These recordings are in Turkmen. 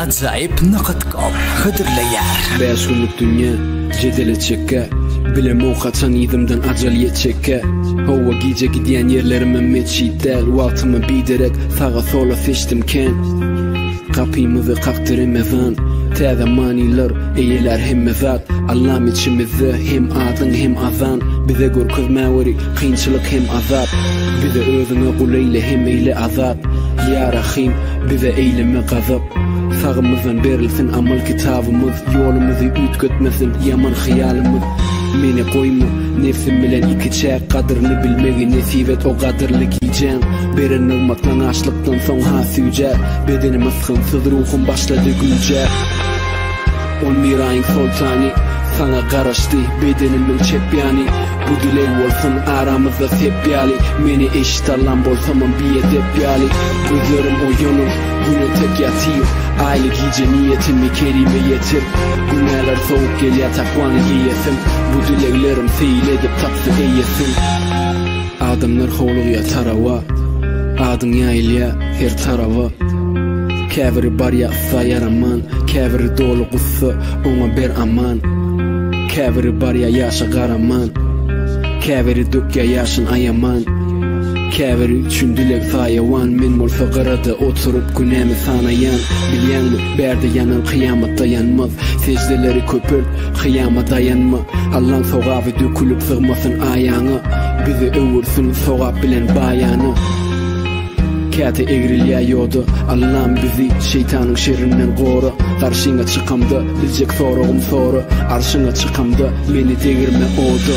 Ajaýyp nokat kom hödürleýär. Bäş günlük dünýä jedel etjekkä, Bilemok haçan yzymdan ajal ýetjekkä. Hawa, gije gidýän ýerlerimem metjit däl, Wagtymy biderek saga-sola seçdim kän. Gapymyzy kakdy remezan Täze manylar eýlär hemme zat Allam içimizde hem adyň hem azan Bize görkezmäweri kynçylyk hem azap Bizi özüňe gul eýle hem eýle azat Ýa Rahym bize eýleme gazap Sagymyzdan berilsin amal kitabymyz Ýolumyzy üýtgetmesin ýaman hyýalymyz Meni goýma nebsim bilen ikiçäk Gadyryny bilmegi nesip et o gadyrly gijäň Beren nygmatlaň açlykdan soň ha süýjär Bedenim ysgynsyz ruhum başlady güýjär On bir aýyň soltany Saňa garaşdy bedenimiň çep ýany Bu dileg bolsun aramyzda sep ýaly Meni eşit allan bolsamam biedep ýaly Gözlerim oýanyp güne tek ýatyr Aýly gije niýetimi kerime ýetir Günäler sowuk gelýär takwany geýesim Bu dileglerim seýil edip tapsy eýesin Adamlar howlugýar tarawa, Adyň ýaýylýar her tarawa. Käbiri bar ýa-da ýaraman, Käbiri doly gussa, oňa ber aman. Käbiri barýar ýaşa garaman, Käbiri dökýär ýaşyn aýaman. Käbiri üçin dileg saýawan, Men bolsa gyrada oturyp günämi sanaýan. Bilýäňmi, bärde ýanan kyýamatda ýanmaz, Sejdeleri köpelt, Kyýama daýanma, Allaň sogaby dökülip sygmasyn aýaňa, Bizi öwürsin sogap bilen baýana. Käte egrilýä ýoda Allam bizi şeýtanyň şerrinden gora Garşyňa çykamda biljek soragym sora Arşyňa çykamda meni degirme oda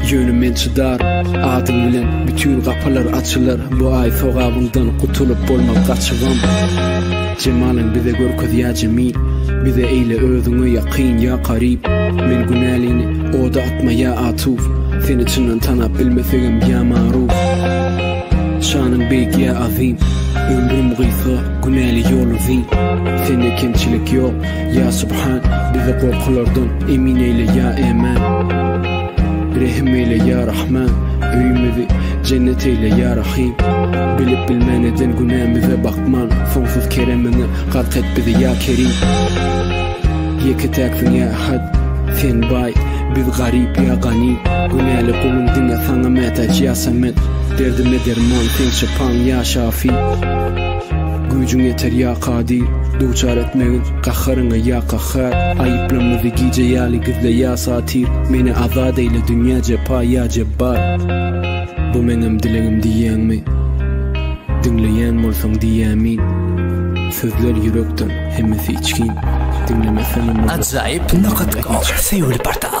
Ýöne men çydar, adym bilen bütün gapylar açylar bu aý sogabyndan gutulyp bolmaz gaçybam Jemalyň bize görkezýä jemil bize eýle özüňe ýakyn ýa garyp Men günälini oda atma ýa atuf seni çyndan tanap bilmesegem ýa maruf Şanyň beýik ýa azim ömrüm gysga günäli ýol uzyn Sende kemçilik ýok ýa subhan bizi gorkulardan emin eýle ýa eman. Rehim eyle ya Rahman Öyümizi cennet eyle ya Rahim Bilip bilmen eden günämize bakman Sonsuz keremini gark et bizi ya Kerim Yeke teksin ya Ahad Sen bay biz garip ya Gani Günäli kulun dine sana metaç ya Samet Derdime derman sen şipan ya Şafi Gücün yeter ya Kadir Duçar etmegin Gaharyňa ýa gahar, aýypla muzy gije ýaly gizle ýa satyr, meni azat eýle dünýä jepa ýa jebbar. Bu meňem dilegim diýýäňmi? Diňleýän bolsaň diýäýmin. Sözler ýürekden, hemmesi içgin. Diňlemeseňem bolýar. Ajaýyp nokat gol söýgüli portal.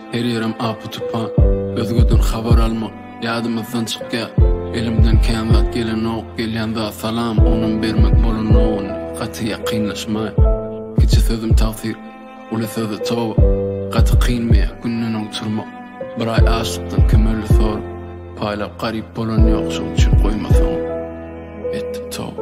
Her ýerem apy-tupan, özgeden habar almak ýadymyzdan çykýa. Elimden kän zat gelenok, gelýän zat salam, oňam bermek bolanogyn, gaty ýakynlaşmaý. Kiçi sözüm tagsyr, uly söze toba, gaty kyn meýa gündeneň turmak. Bir aý açlykdan kim öldi sorup, paýlap garyp bolan ýok, şoň üçin goýmasaňam. Etdim toba.